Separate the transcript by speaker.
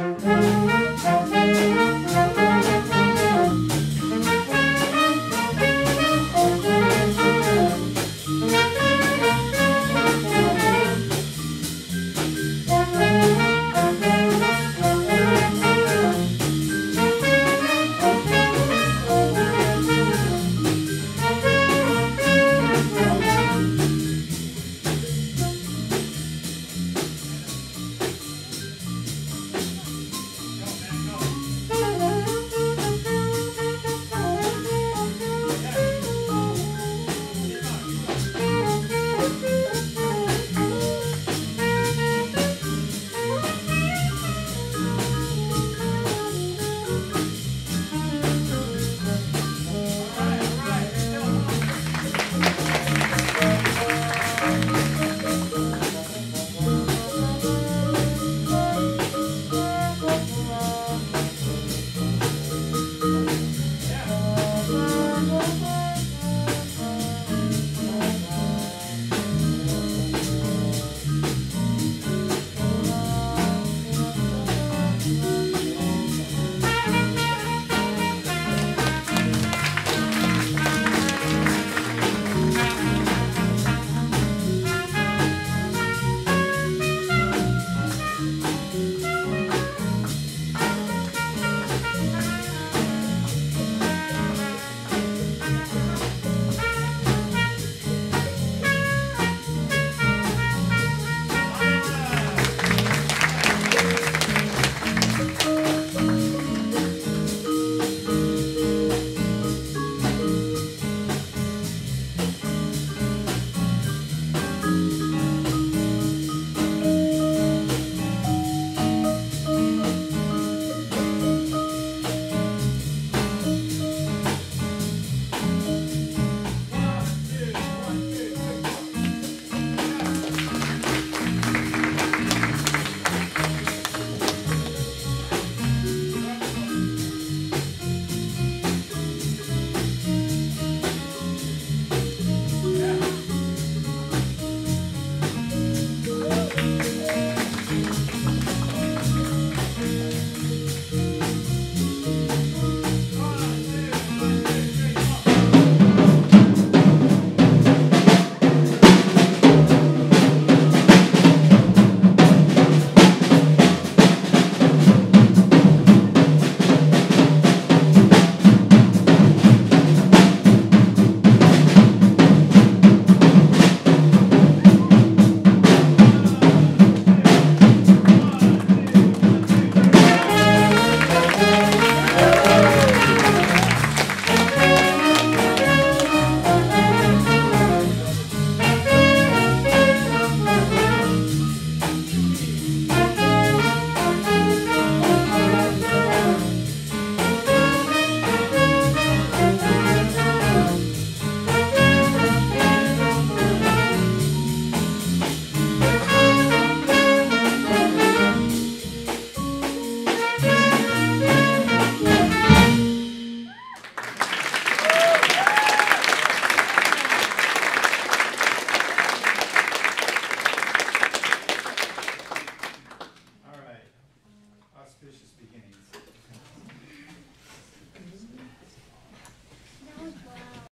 Speaker 1: Thank suspicious beginning.